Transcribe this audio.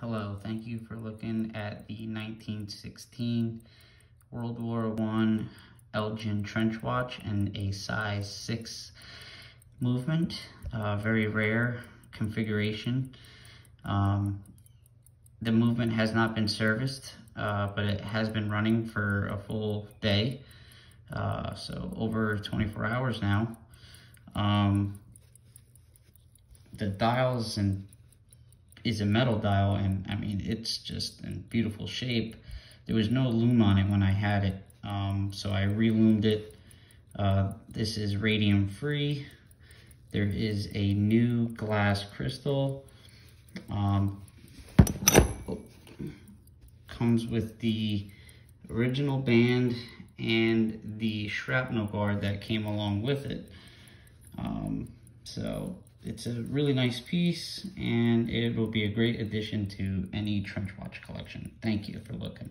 Hello, thank you for looking at the 1916 World War I Elgin Trench Watch and a size 6 movement. Uh, very rare configuration. Um, the movement has not been serviced, uh, but it has been running for a full day. Uh, so over 24 hours now. Um, the dials and is a metal dial and I mean it's just in beautiful shape. There was no lume on it when I had it um, so I relumed it. Uh, this is radium free. There is a new glass crystal. Um, comes with the original band and the shrapnel guard that came along with it. Um, so it's a really nice piece and it will be a great addition to any trench watch collection. Thank you for looking.